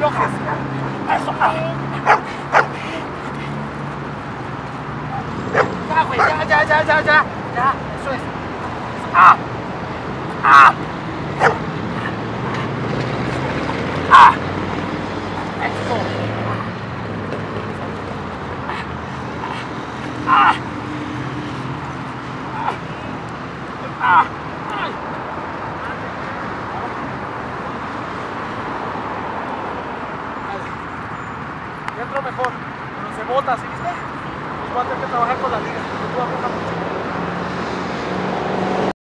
别开！哎，松！加回！加加加加加加！松！啊！啊！啊！哎，松！啊！啊！啊！dentro mejor, pero se bota, ¿sí viste? Pues va a tener que trabajar con la liga.